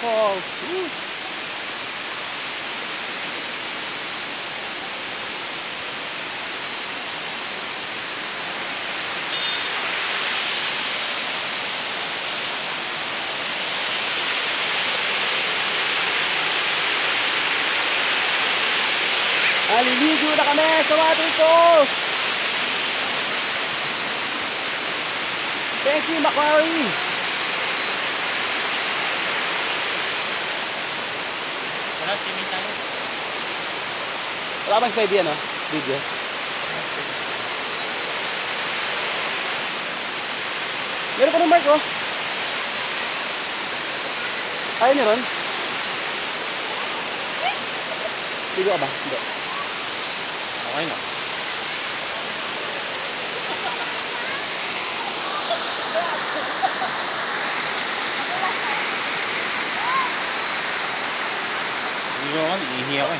Falls. Woo. Na kami sa waterfalls! Thank you, Macquarie! Wala, swimming tayo. Wala bang slide yan, no? Video. Meron pa ng mark, oh. Ayaw niyo ron? Ligo ka ba? Hindi. Okay na. Hindi nó bị héo ấy